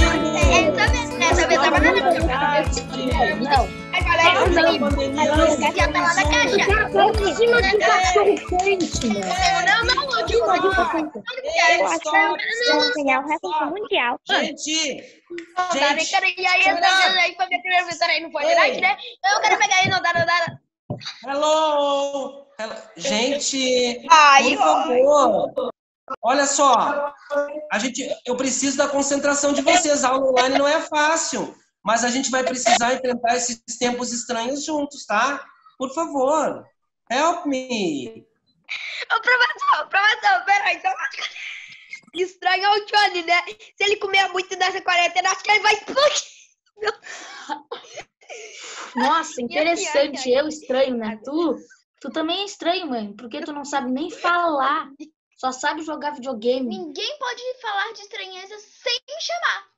Menino! Ele também, essa vez tava na Não. Aí galera, eu Não, não. você já tá lá na caixa. Em cima de cachorro quente, mano. Não, não, não, de cachorro quente. Ei, Eu acho que é o ganhar o recorde mundial. Gente! Não Gente! cara? E aí, essa vez aí foi minha primeira vitória aí no Fortnite, né? Eu quero pegar aí, não dá, não dá. Hello. Gente, Ai, por favor. Olha só, a gente, eu preciso da concentração de vocês. A aula online não é fácil, mas a gente vai precisar enfrentar esses tempos estranhos juntos, tá? Por favor, help me. Ô, professor, professor, peraí, só uma coisa. Estranho é o Johnny, né? Se ele comer muito nessa quarentena, acho que ele vai explodir. Nossa, interessante. Eu estranho, né? Tu, tu também é estranho, mãe, porque tu não sabe nem falar. Só sabe jogar videogame. Ninguém pode falar de estranheza sem me chamar.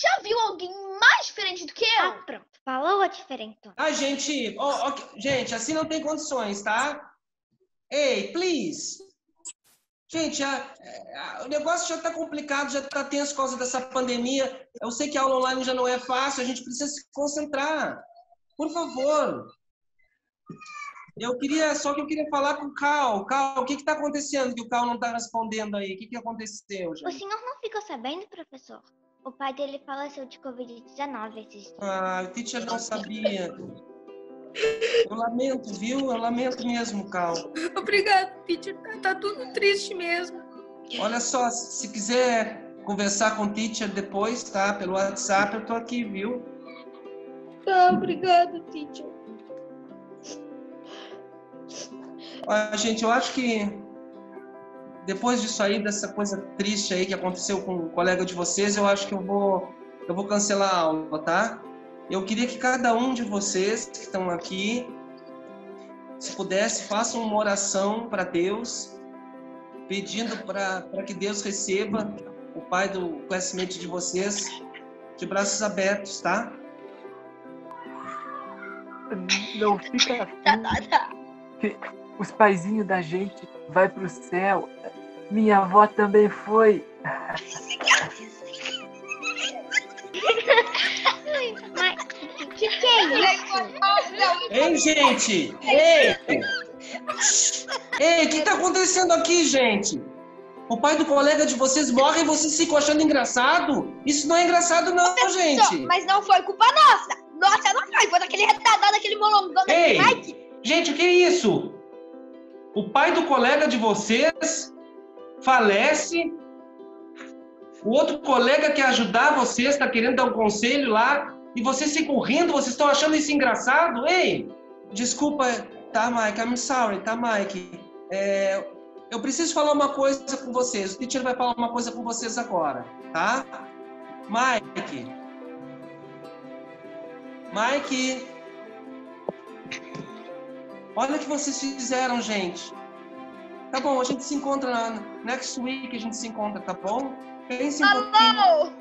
Já viu alguém mais diferente do que eu? Ah, pronto. Falou a diferente. Ah, gente, ó, ó, gente, assim não tem condições, tá? Ei, please. Gente, a- a- o negócio já está complicado, já está tenso por causa dessa pandemia. Eu sei que a aula online já não é fácil, a gente precisa se concentrar. Por favor. Eu queria, só que eu queria falar com o Cal. Cal, o que está acontecendo que o Cal não está respondendo aí? O que, que aconteceu, O gente? senhor não ficou sabendo, professor? O pai dele faleceu de Covid-19 esses dias. Ah, o teacher não sabia. Eu lamento, viu? Eu lamento mesmo, Cal. Obrigada, teacher. Tá, tá tudo triste mesmo. Olha só, se quiser conversar com o teacher depois, tá? Pelo WhatsApp, eu tô aqui, viu? Tá, obrigada, teacher. Olha, gente, eu acho que depois disso aí, dessa coisa triste aí que aconteceu com o colega de vocês, eu acho que eu vou, eu vou cancelar a aula, tá? Eu queria que cada um de vocês que estão aqui, se pudesse, façam uma oração para Deus, pedindo para que Deus receba o Pai do conhecimento de vocês de braços abertos, tá? Não fica Tá, assim. Que Os paizinhos da gente vai pro céu. Minha avó também foi. Mas que que é isso? Ei, gente! Ei! Ei, o que tá acontecendo aqui, gente? O pai do colega de vocês morre e vocês ficam achando engraçado? Isso não é engraçado, não, gente! mas não foi culpa nossa. Nossa, não foi. Foi daquele retardado, daquele molongão, Ei! daquele Mike. Gente, o que é isso? O pai do colega de vocês falece. O outro colega que ajudar vocês está querendo dar um conselho lá e vocês ficam rindo, vocês estão achando isso engraçado? Ei, desculpa, tá, Mike? I'm sorry, tá, Mike? É, eu preciso falar uma coisa com vocês. O teacher vai falar uma coisa com vocês agora, tá? Mike. Mike. Olha o que vocês fizeram, gente. Tá bom, a gente se encontra na next week, a gente se encontra, tá bom? Pense um pouquinho. Alô!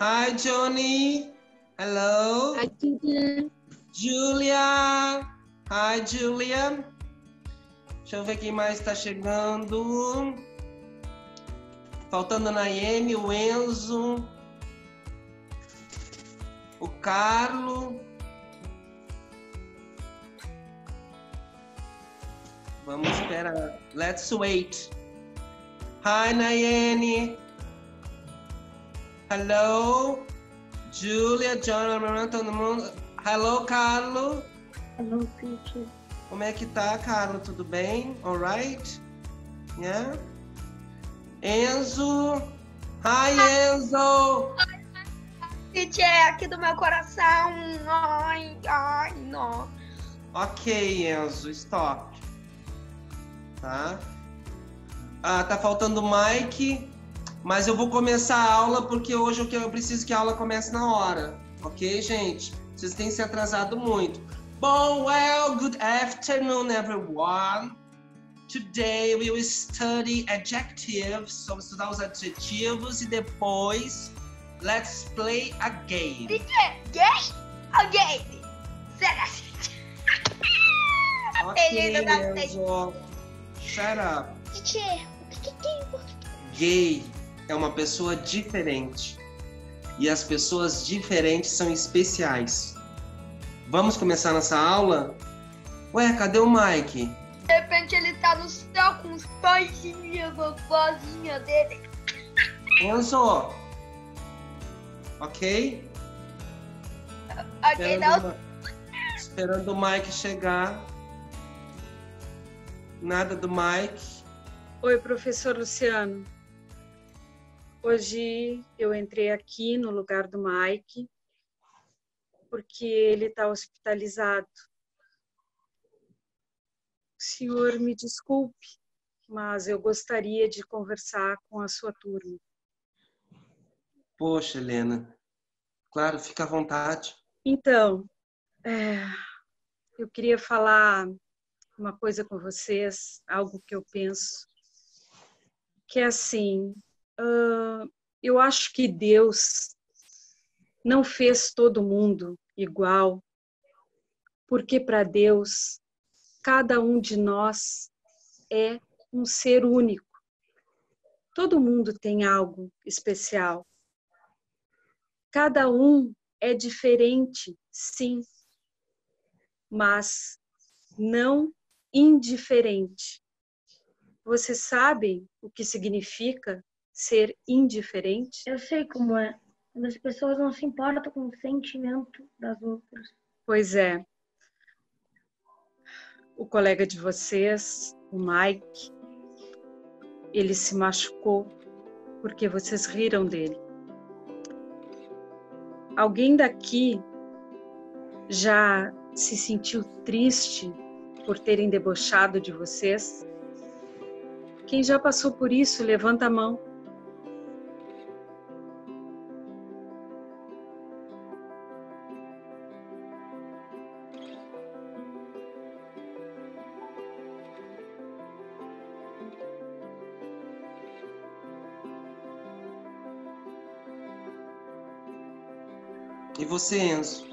Hi, Johnny. Hello. Julia. Hi, Julia. Deixa eu ver quem mais está chegando. Faltando a Nayene, o Enzo. O Carlo. Vamos esperar. Let's wait. Hi, Nayene. Hello. Julia, John, todo mundo. Hello, Carlo. Hello, teacher. Como é que tá, Carlo? Tudo bem? Alright? Yeah? Enzo. Hi, Enzo. Teacher, aqui do meu coração. Ai, ai, não. Ok, Enzo, stop. Tá? Ah, tá faltando o Mike, mas eu vou começar a aula porque hoje eu preciso que a aula comece na hora. Ok, gente? Vocês têm se atrasado muito. Bom, well, good afternoon, everyone. Today we will study adjectives. Vamos estudar os adjetivos e depois let's play a game. Teacher, gay? Alguém! Será que... Ok, Menina da Enzo. Shut up. Teacher, o que, tem Gay é uma pessoa diferente. E as pessoas diferentes são especiais. Vamos começar nossa aula? Ué, cadê o Mike? De repente ele tá no céu com os paizinhos e a vovozinha dele. Enzo! Ok? Ok, não. Esperando, esperando o Mike chegar. Nada do Mike. Oi, professor Luciano. Hoje eu entrei aqui no lugar do Mike porque ele está hospitalizado. O senhor me desculpe, mas eu gostaria de conversar com a sua turma. Poxa, Helena. Claro, fica à vontade. Então, é, eu queria falar uma coisa com vocês, algo que eu penso, que é assim, ah, eu acho que Deus não fez todo mundo igual, porque para Deus, cada um de nós é um ser único. Todo mundo tem algo especial. Cada um é diferente, sim, mas não indiferente. Vocês sabem o que significa ser indiferente? Eu sei como é. As pessoas não se importam com o sentimento das outras. Pois é. O colega de vocês, o Mike, ele se machucou porque vocês riram dele. Alguém daqui já se sentiu triste por terem debochado de vocês? Quem já passou por isso, levanta a mão. E você, Enzo?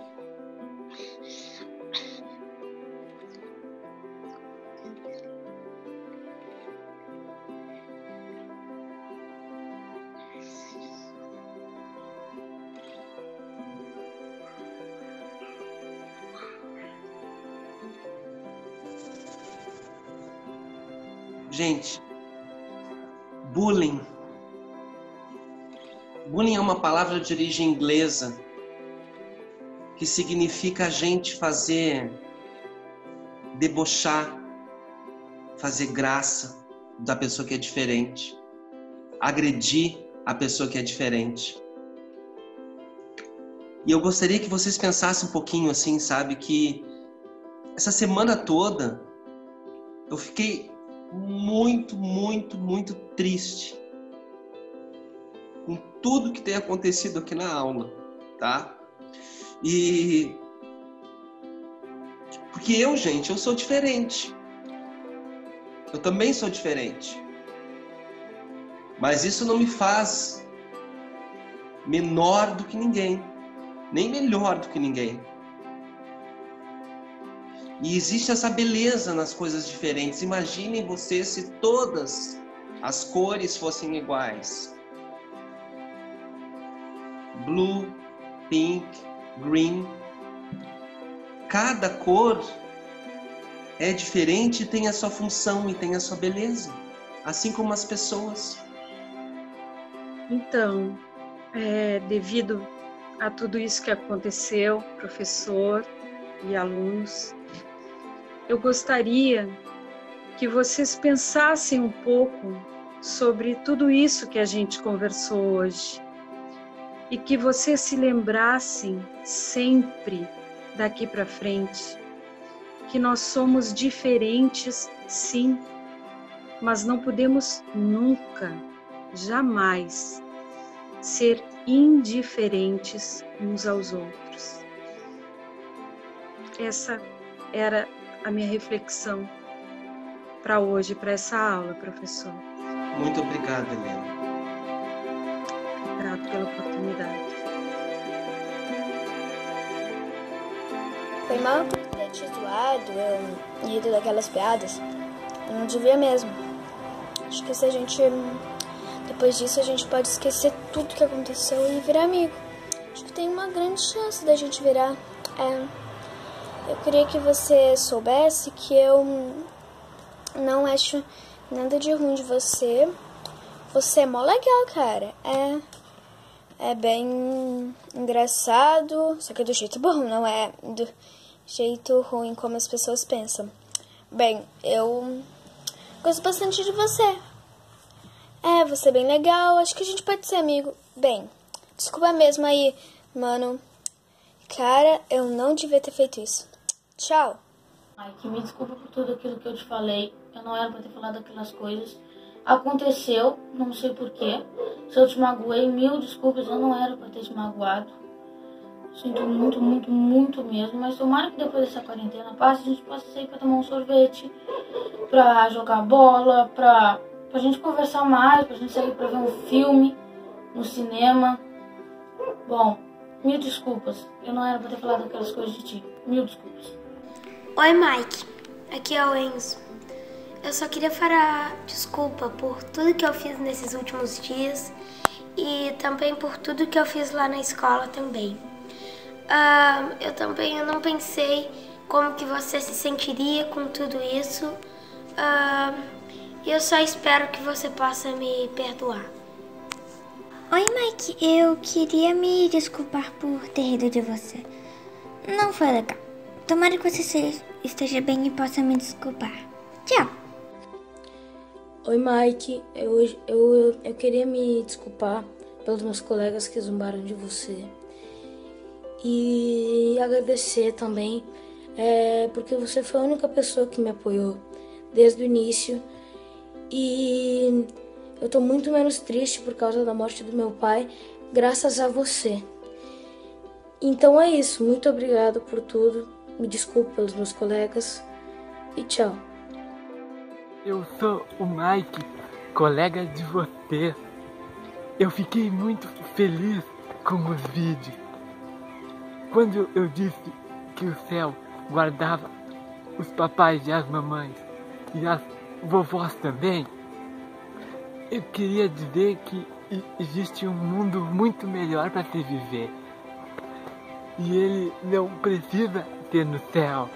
Gente, bullying. Bullying é uma palavra de origem inglesa que significa a gente fazer debochar, fazer graça da pessoa que é diferente, agredir a pessoa que é diferente. E eu gostaria que vocês pensassem um pouquinho assim, sabe, que essa semana toda eu fiquei muito, muito, muito triste com tudo que tem acontecido aqui na aula, tá? E porque eu, gente, eu sou diferente. Eu também sou diferente. Mas isso não me faz menor do que ninguém, nem melhor do que ninguém. E existe essa beleza nas coisas diferentes. Imaginem vocês se todas as cores fossem iguais. Blue, pink, green. Cada cor é diferente e tem a sua função e tem a sua beleza, assim como as pessoas. Então, é, devido a tudo isso que aconteceu, professor e alunos, eu gostaria que vocês pensassem um pouco sobre tudo isso que a gente conversou hoje e que vocês se lembrassem sempre daqui para frente que nós somos diferentes, sim, mas não podemos nunca, jamais ser indiferentes uns aos outros. Essa era a minha reflexão para hoje, para essa aula, professor. Muito obrigado, Helena. Pela oportunidade. Foi mal zoado, eu rido daquelas piadas. Eu não devia mesmo. Acho que se a gente. Depois disso a gente pode esquecer tudo que aconteceu e virar amigo. Acho que tem uma grande chance da gente virar. É, eu queria que você soubesse que eu não acho nada de ruim de você. Você é mó legal, cara. É, é bem engraçado, só que é do jeito bom, não é do jeito ruim como as pessoas pensam. Bem, eu gosto bastante de você. É, você é bem legal, acho que a gente pode ser amigo. Bem, desculpa mesmo aí, mano. Cara, eu não devia ter feito isso. Tchau. Mike, me desculpa por tudo aquilo que eu te falei. Eu não era pra ter falado aquelas coisas. Aconteceu, não sei porquê. Se eu te magoei, mil desculpas, eu não era pra ter te magoado. Sinto muito, muito, muito mesmo. Mas tomara que depois dessa quarentena passe, a gente possa sair pra tomar um sorvete, pra jogar bola, pra, pra gente conversar mais, pra gente sair pra ver um filme no cinema. Bom, mil desculpas. Eu não era pra ter falado aquelas coisas de ti. Mil desculpas. Oi, Mike. Aqui é o Enzo. Eu só queria falar desculpa por tudo que eu fiz nesses últimos dias e também por tudo que eu fiz lá na escola também. Uh, eu também eu não pensei como que você se sentiria com tudo isso. Uh, eu só espero que você possa me perdoar. Oi, Mike. Eu queria me desculpar por ter rido de você. Não foi legal. Tomara que você esteja bem e possa me desculpar. Tchau. Oi, Mike. Eu, eu, eu, queria me desculpar pelos meus colegas que zombaram de você. E agradecer também, é, porque você foi a única pessoa que me apoiou desde o início. E eu tô muito menos triste por causa da morte do meu pai, graças a você. Então é isso. Muito obrigado por tudo. Me desculpe pelos meus colegas. E tchau. Eu sou o Mike, colega de você. Eu fiquei muito feliz com os vídeos. Quando eu disse que o céu guardava os papais e as mamães e as vovós também, eu queria dizer que existe um mundo muito melhor para se viver. E ele não precisa ter no céu.